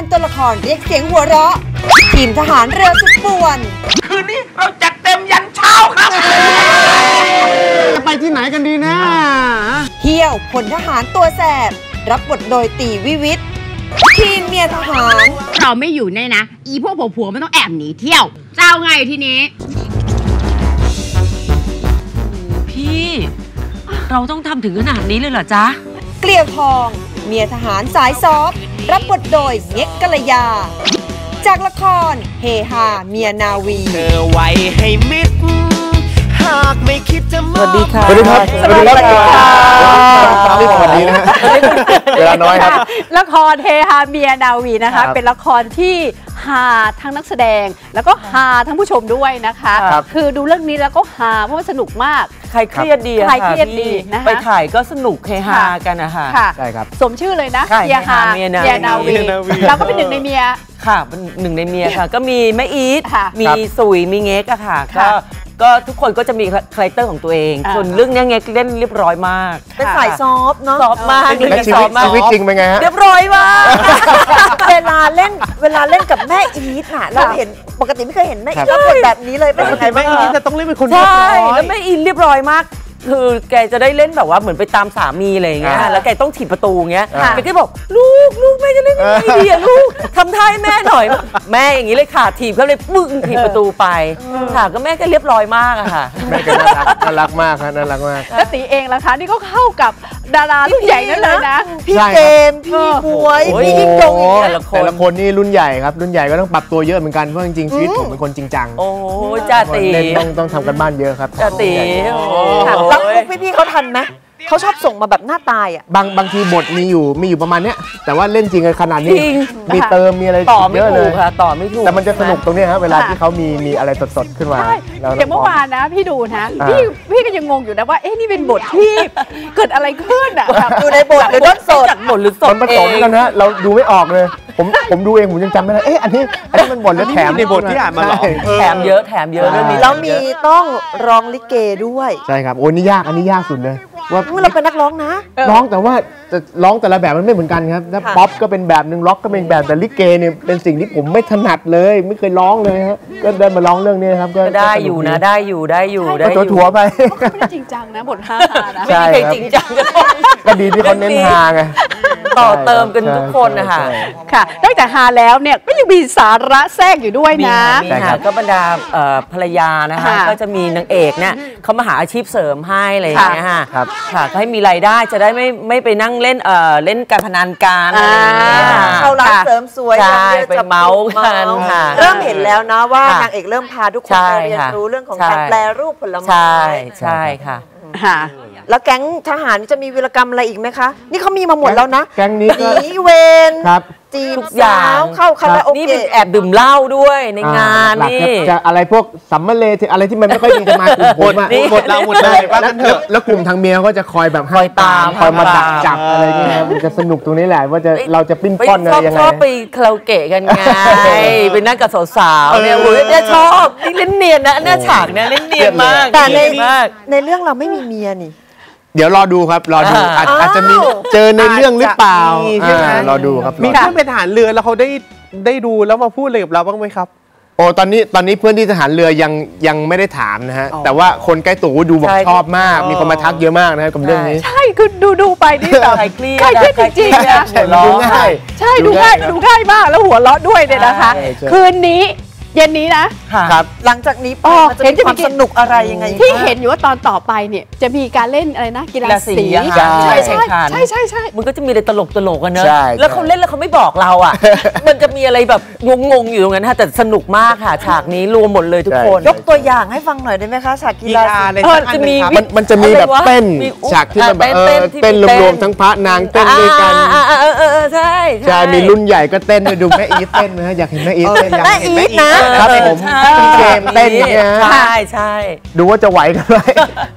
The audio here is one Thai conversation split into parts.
นตัวละครเรียกเสียงหัวเราะ ทีมทหารเรือสุดป่วน คืนนี้เราจัดเต็มยันเช้าครับ จะไปที่ไหนกันดีนะ เที่ยวพลทหารตัวแสบ รับบทโดยตีวิวิทย์ทีมเมียทหาร เราไม่อยู่เนี่ยนะ อีพวกผัวๆมันต้องแอบหนีเที่ยว เจ้าไงทีนี้ พี่ เราต้องทำถึงขนาดนี้เลยเหรอจ๊ะ เกลียวทอง เมียทหารสายซอฟต์รับบทโดยเง็กกัลยา จากละครเฮฮาเมียนาวี เธอไว้ให้มิดหากไม่คิดจะมสวัสดีค่ะ สวัสดีครับ สวัสดีครับสวัสดีนะฮะเวลาน้อยครับ ละครเฮฮาเมียนาวีนะครัคะบเป็นละครที่ฮาทั้งนักแสดง แล้วก็ฮาทั้งผู้ชมด้วยนะคะครับคือดูเรื่องนี้แล้วก็ฮาเพราะว่าสนุกมาก ใครเครียดดีอะใครค่ะเครียดดีพี่นะคะ ไปถ่ายก็สนุกเฮฮาค่ะกันอะค่ะค่ะ ใช่ครับ สมชื่อเลยนะใช่เมียฮาเมียนาเมียนาวีเมียนาวี เราก็เป็นหนึ่งในเมีย ค่ะเป็นหนึ่งในเมียค่ะ ก็มีแม่อีทค่ะมีครับสุยมีเง็กอะค่ะค่ะก็ ก็ทุกคนก็จะมีคาแรคเตอร์ของตัวเอง อ่า ส่วนเรื่องเนี้ยเง็กเล่นเรียบร้อยมากเป็นสายซอฟเนาะซอฟต์มากและเล่นชีซอวิฟตต์มากชีวิตจริงเป็นไงฮะ เรียบร้อยมาก เวลาเล่นเวลาเล่นกับแม่อีทน่ะเราเห็นปกติไม่เคยเห็นแม่อีทรับบทแบบนี้เลยเป็นยังไงบ้างแม่อีคะจะต้องเล่นเป็นคนใชเรียบ่ร้อย แล้วแม่อินเรียบร้อยมาก คือแกจะได้เล่นแบบว่าเหมือนไปตามสามีอะไรอย่างเงี้ย อ่าแล้วแกต้องถีบประตูอย่างเงี้ย ค่ะแกก็บอกลูกลูกแม่จะเล่นยังไงดีอะลูกทำท่าให้แม่หน่อย แม่อย่างนี้เลยค่ะถีบเขาเลยปึ้งถีบประตูไป ค่ะก็แม่ก็เรียบร้อยมากอะค่ะ แม่ก็น่ารักน่ารักมากครับน่ารักมาก แล้วตีเองล่ะคะนี่ก็เข้ากับ ดารารุ่นใหญ่นั่นเลยนะ พี่ใช่ครับเกมพี่บวยโอ้ยพี่ยิ่งยงอย่างเงี้ย แต่ละคน แต่ละคนนี่รุ่นใหญ่ครับ รุ่นใหญ่ก็ต้องปรับตัวเยอะเหมือนกัน เพราะจริงๆชีวิตผมเป็นคนจริงจังโอ้ยจ้าตีเล่นต้องต้องทำกันบ้านเยอะครับจ้าตีโอ้ค่ะยรับมุกพี่ๆเขาทันไหม เขาชอบส่งมาแบบหน้าตายอะ บางบางทีบทมีอยู่มีอยู่ประมาณเนี้ยแต่ว่าเล่นจริงกันขนาดนี้จริงมีเติมมีอะไรต่อไม่เยอะเลถูยกค่ะต่อไม่ถูกแต่มันจะสนุกตรงเนี้ยครับเวลาค่ะ ที่เขามีมีอะไรสดๆขึ้นมาใช่แล้วอย่างเมื่อวานนะ พี่ดูนะ อ่า พี่พี่ก็ยังงงอยู่นะว่า เอ๊ะนี่เป็นบทที่ เกิดอะไรขึ้นอะแบบอยู่ในบทหรือด้นสดจัดบทหรือสมัดนผเอสมง กันนะเราดูไม่ออกเลย ผมผมดูเองผมยังจำไม่ได้เอ๊ะอันนี้อันนี้มันบทแล้วแถมในบทที่อ่านมาเหรอ ใช่ แถมเยอะแถมเยอะเรื่องนี้ แล้วมีต้องร้องลิเกด้วย ใช่ครับ โอ้นี่ยาก อันนี้ยากสุดเลย ว่าอุ๊ยเราเป็นนักร้องนะ ร้องแต่ว่าจะร้องแต่ละแบบมันไม่เหมือนกันครับถ้าค่ะป๊อปก็เป็นแบบหนึ่งล็อกก็เป็นแบบแต่ลิเกเนี่ยเป็นสิ่งที่ผมไม่ถนัดเลย ไม่เคยร้องเลยฮะก็ได้มาร้องเรื่องนี้นะครับก็ก็ได้อยู่นะได้อยู่ได้อยู่ได้ก็อยู่ถั่วๆไปเขาไม่ได้จริงจังนะบทฮาๆนะใช่ไม่มีใครครับจริงจังกันก็ดีที่เขาเน้นฮาไง ต่อเติมกันทุกคนนะคะใช่ค่ะนอกจากฮาแล้วเนี่ยก็ยังมีสาระแทรกอยู่ด้วยมีนะค่ะมีใช่ครัค่ะบก็บรรดาเอ่อภรรยานะคะค่ะก็จะมีนางเอกเนี่ยเขามาหาอาชีพเสริมให้อะไรอย่างเงี้ยค่ะครับค่ะก็ให้มีรายได้จะได้ไม่ไม่ไปนั่งเล่นเอ่อเล่นการพนันการอะไรอย่างเงี้ยอ่าเข้าร้านเสริมสวยใช่อย่างเดียวไปจะเมาส์กันค่ะเริ่มเห็นแล้วนะว่าค่ะนางเอกเริ่มพาทุกคนใช่ไปเรียนค่ะรู้เรื่องของใช่การแปลรูปผลไม้ใช่ใช่ค่ะค่ะ แล้วแก๊งทหารจะมีวีรกรรมอะไรอีกไหมคะ นี่เขามีมาหมดแล้วนะแก๊งนี้หก็นีเวรครับจีบทุกอย่าสาง วเข้าคาราโอนี่เกะเป็นแอบดื่มเหล้าด้วยในงานหลักๆนี่ จะจะอะไรพวกสัมมาเลที่อะไรที่มันไม่ค่อยดีจะมากลุ่มผมอะนี่หมดเราหมดเลยว่ากันเถอะ แล้วกลุ่มทางเมียก็จะคอยแบบคอยตาม คอยมาดักคอยตามจับอะไรเงี้ยครับมันจะสนุกตรงนี้แหละว่าจะเราจะปิ้นไปป้อนอะชไรอบยังไงชอบไปคาราโอเกะกันไง ไปนั่งกับสาวๆเนี่ยโอ้ยเนี่ยชอบนี่เล่นเนียนนะเนี่ยฉากเนี่ยเล่นเนียนมากแต่ในเนียนมาก ในเรื่องเราไม่มีเมียนี่ เดี๋ยวรอดูครับรอดูอ่าอาจอาจจะมีเจอในเรื่องหรือเปล่าอาจจะมีใช่ไหม อ่ารอดูครับมีรอดู เพื่อนเป็นทหารเรือแล้วเขาได้ได้ดูแล้วมาพูดอะไรกับเราบ้างไหมครับ โอ้ตอนนี้ตอนนี้เพื่อนที่ทหารเรือยังยังไม่ได้ถามนะฮะ อ๋อ แต่ว่าคนใกล้ตัวดูบอกใช่ ชอบมากอ๋อมีคนมาทักเยอะมากนะครับกับเรื่องนี้ ใช่คือดูดูไปนี่แบบ ใครเครียดใครเครียดจริงๆนะใช่มันดูง่ายใช่ดูง่ายครับดูง่ายมากแล้วหัวเราะด้วยเนี่ยนะคะ ใช่ใช่ คืนนี้ เย็นนี้นะ ค่ะครับ หลังจากนี้ไปอ๋อมันจะเห็นมีจะความมีสนุกอะไรยังไงอีกที่บ้างเห็นอยู่ว่าตอนต่อไปเนี่ยจะมีการเล่นอะไรนะกีฬากีฬาสีสีอะใช่ค่ะใช่ใช่แข่งขัน ใช่ใช่ใช่ มันก็จะมีอะไรตลกตลกๆกันเนอะใช่แล้วเขาเล่นแล้วเขาไม่บอกเราอะ มันจะมีอะไรแบบงงๆอยู่ตรงนั้นฮะแต่สนุกมากค่ะ ฉากนี้รวมหมดเลยทุกคนยกตัวอย่างให้ฟังหน่อยได้ไหมคะฉากกีกีฬาฬาสีอะไรเออสักอันจะหมี นึ่งครับ มันมันจะมีแบบอะไรวะเต้นมีอุ๊ยฉากที่มันแบบเอเต้อนๆที่เต้นมีเต้น รวมๆทั้งพระนางเต้นด้วยกันอ่าอ่าอ่าเออเออใช่ ใช่มีรุ่นใหญ่ก็เต้นด้วยดูแม่อีทเต้นนะฮะอยากเห็นแม่อีทเต้นอยากแม่เห็นอีทนะครับเออผมใช่เกมเต้นอย่างเงี้ยฮะใช่ใช่ดูว่าจะไหวกันไหม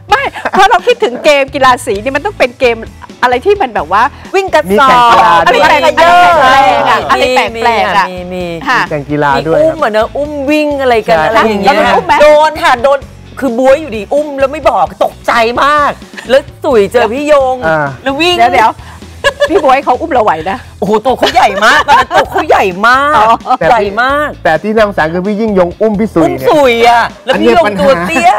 ไม่เพราะเราคิดถึงเกมกีฬาสีนี่มันต้องเป็นเกมอะไรที่มันแบบว่าวิ่งกระมีสอแข่งกีฬาบอะไรด้วยแปลกๆอะอะไรไรแปลกๆอะอะไรแปลกๆอะมีมีค่ะแข่งกีฬามีด้วยอุ้คมรับ เหมือนนะอุ้มวิ่งอะไรกันใช่ อะไรอย่างเงี้ยแล้วโดนอุ้มไหม โดนค่ะโดนคือบ้วยอยู่ดีอุ้มแล้วไม่บอกตกใจมาก แล้วตุ๋ยเจอพี่โยงอ่า แล้ววิ่ง เดี๋ยวเดี๋ยว พี่บวยเขาอุ้มเราไหวนะ โอ้โหตัวเขาใหญ่มากตอนนั้นตัวเขาใหญ่มากอ๋อใหญ่มากแต่ที่น่าสงสารคือพี่ยิ่งยงอุ้มพี่สุยอุ้มเนี่ย สุยอะ แล้วอันนี้พี่ลงปัญหาตัวเตี้ย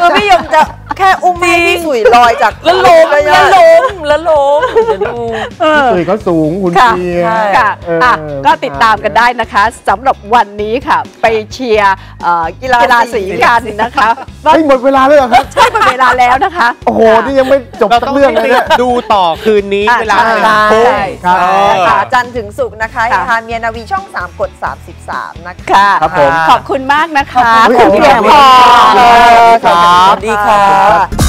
คือพี่ยงจะ แค่อุ้มให้พี่สุยลอยจากแล้วล้มระยะแล้วล้มแล้วล้มเดี๋ยวดูพี่สุยเขาสูงคุณค่ะเชียใช่ค่ะเอออะก็ติดตามกันได้นะคะสำหรับวันนี้ค่ะ ไปเชียร์เอ่อกีฬาสีกันนะคะว่าเฮ้ยหมดเวลาเลยเหรอครับใช่หมดเวลาแล้วนะคะ โอ้โหนี่ยังไม่จบเราสัต้กองเรื่องเลยเนี่ยดูต่อคืนนี้อะเวลาใช่หนึ่งทุ่มใช่ครับเออค่ะจันทร์ถึงศุกร์นะคะค่ะทางเมียนาวีช่อง 3 กด 33 นะคะค่ะครับผมขอบคุณมากนะคะขอบคุณณเพียงพอครับสวัสดีครับ